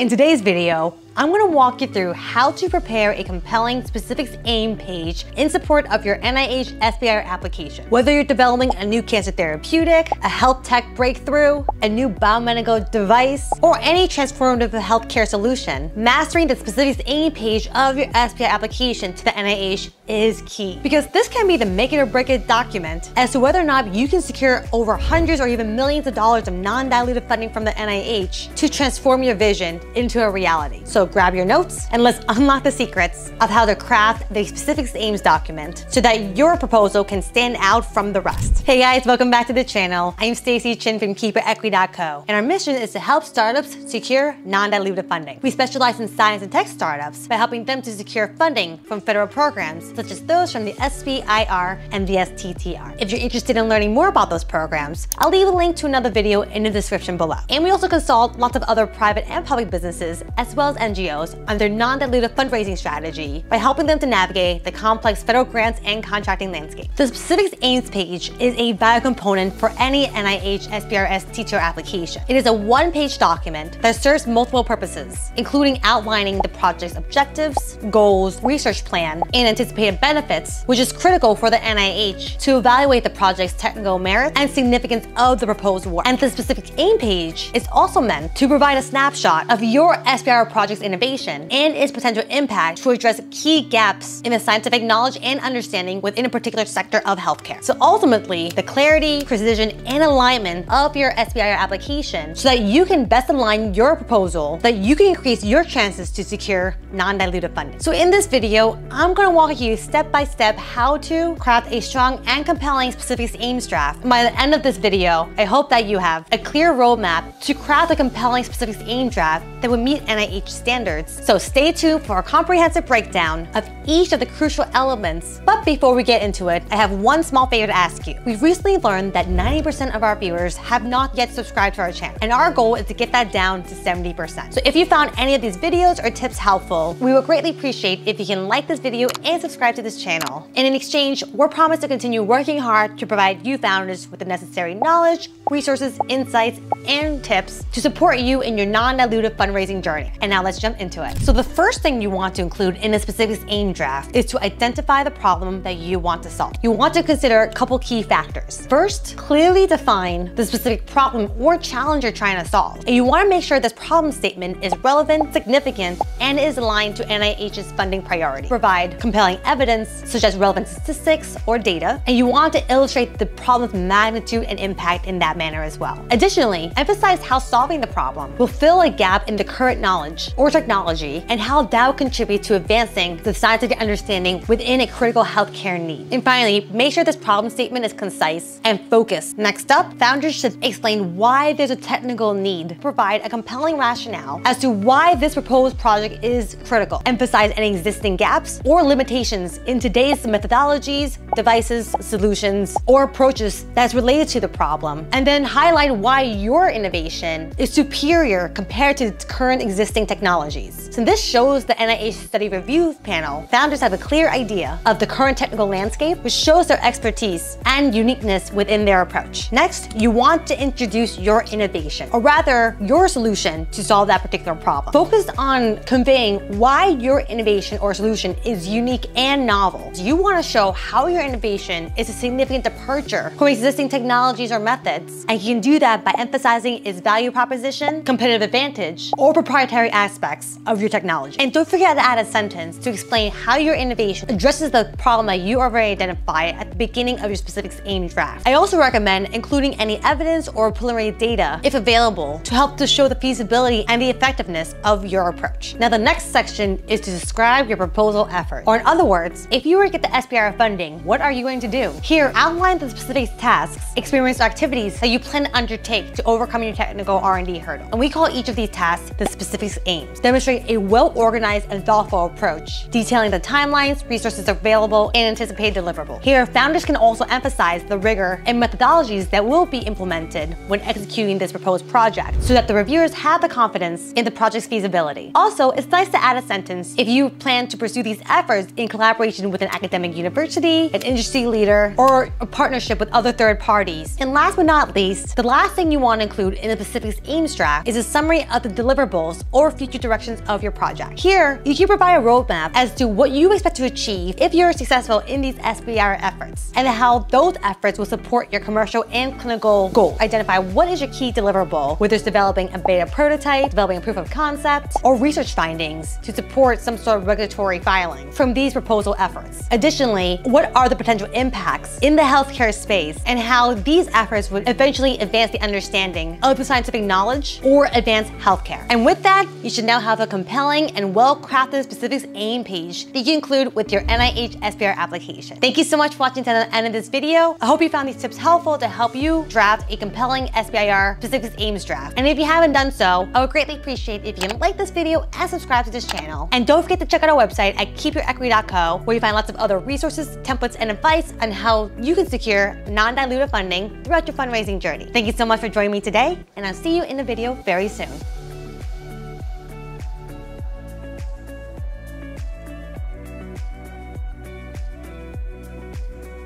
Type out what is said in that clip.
In today's video, I'm going to walk you through how to prepare a compelling specifics aim page in support of your NIH SBIR application. Whether you're developing a new cancer therapeutic, a health tech breakthrough, a new biomedical device, or any transformative healthcare solution, mastering the specifics aim page of your SBIR application to the NIH is key. Because this can be the make it or break it document as to whether or not you can secure over hundreds or even millions of dollars of non-dilutive funding from the NIH to transform your vision into a reality. So grab your notes and let's unlock the secrets of how to craft the specifics aims document so that your proposal can stand out from the rest. Hey guys, welcome back to the channel. I'm Stacy Chin from KeepYourEquity.co and our mission is to help startups secure non-dilutive funding. We specialize in science and tech startups by helping them to secure funding from federal programs such as those from the SBIR and the STTR. If you're interested in learning more about those programs, I'll leave a link to another video in the description below. And we also consult lots of other private and public businesses as well as NGOs on their non-dilutive fundraising strategy by helping them to navigate the complex federal grants and contracting landscape. The specifics aims page is a vital component for any NIH SBIR STTR application. It is a one-page document that serves multiple purposes, including outlining the project's objectives, goals, research plan, and anticipated benefits, which is critical for the NIH to evaluate the project's technical merit and significance of the proposed work. And the specific aim page is also meant to provide a snapshot of your SBIR project's innovation and its potential impact to address key gaps in the scientific knowledge and understanding within a particular sector of healthcare. So ultimately, the clarity, precision, and alignment of your SBIR application so that you can best align your proposal, that you can increase your chances to secure non-dilutive funding. So in this video, I'm gonna walk you step by step how to craft a strong and compelling specifics aims draft. And by the end of this video, I hope that you have a clear roadmap to craft a compelling specifics aim draft that would meet NIH standards. So stay tuned for a comprehensive breakdown of each of the crucial elements. But before we get into it, I have one small favor to ask you. We've recently learned that 90% of our viewers have not yet subscribed to our channel, and our goal is to get that down to 70%. So if you found any of these videos or tips helpful, we would greatly appreciate if you can like this video and subscribe to this channel. And in exchange, we're promised to continue working hard to provide you founders with the necessary knowledge, resources, insights, and tips to support you in your non-dilutive fundraising journey. And now let's jump into it. So the first thing you want to include in a specific aim draft is to identify the problem that you want to solve. You want to consider a couple key factors. First, clearly define the specific problem or challenge you're trying to solve. And you want to make sure this problem statement is relevant, significant, and is aligned to NIH's funding priority. Provide compelling evidence, such as relevant statistics or data, and you want to illustrate the problem's magnitude and impact in that manner as well. Additionally, emphasize how solving the problem will fill a gap in the current knowledge or technology and how that will contribute to advancing the scientific understanding within a critical healthcare need. And finally, make sure this problem statement is concise and focused. Next up, founders should explain why there's a technical need, provide a compelling rationale as to why this proposed project is critical, emphasize any existing gaps or limitations in today's methodologies, devices, solutions, or approaches that's related to the problem, and then highlight why your innovation is superior compared to current existing technologies. So this shows the NIH Study Review panel, founders have a clear idea of the current technical landscape, which shows their expertise and uniqueness within their approach. Next, you want to introduce your innovation, or rather, your solution to solve that particular problem. Focus on conveying why your innovation or solution is unique and novel. You want to show how your innovation is a significant departure from existing technologies or methods, and you can do that by emphasizing its value proposition, competitive advantage, or proprietary aspects of your technology. And don't forget to add a sentence to explain how your innovation addresses the problem that you already identified at the beginning of your specifics aim draft. I also recommend including any evidence or preliminary data, if available, to help to show the feasibility and the effectiveness of your approach. Now, the next section is to describe your proposal effort. Or in other words, if you were to get the SBIR funding, what are you going to do? Here, outline the specific tasks, experience, activities that you plan to undertake to overcome your technical R&D hurdle. And we call each of these tasks the specifics aims. Demonstrate a well-organized and thoughtful approach, detailing the timelines, resources available, and anticipated deliverables. Here, founders can also emphasize the rigor and methodologies that will be implemented when executing this proposed project so that the reviewers have the confidence in the project's feasibility. Also, it's nice to add a sentence if you plan to pursue these efforts in collaboration with an academic university, an industry leader, or a partnership with other third parties. And last but not least, the last thing you want to include in the specifics AIMS draft is a summary of the deliverables or future directions of your project. Here, you can provide a roadmap as to what you expect to achieve if you're successful in these SBIR efforts and how those efforts will support your commercial and clinical goals. Identify what is your key deliverable, whether it's developing a beta prototype, developing a proof of concept, or research findings to support some sort of regulatory filing from these proposal efforts. Additionally, what are the potential impacts in the healthcare space and how these efforts would eventually advance the understanding of the scientific knowledge or advance healthcare. And with that, you should now have a compelling and well-crafted specifics AIM page that you include with your NIH SBIR application. Thank you so much for watching to the end of this video. I hope you found these tips helpful to help you draft a compelling SBIR specifics AIMS draft. And if you haven't done so, I would greatly appreciate if you like this video and subscribe to this channel. And don't forget to check out our website at keepyourequity.co where you find lots of other resources, templates, and advice on how you can secure non-dilutive funding throughout your fundraising journey. Thank you so much for joining me today, and I'll see you in the video very soon.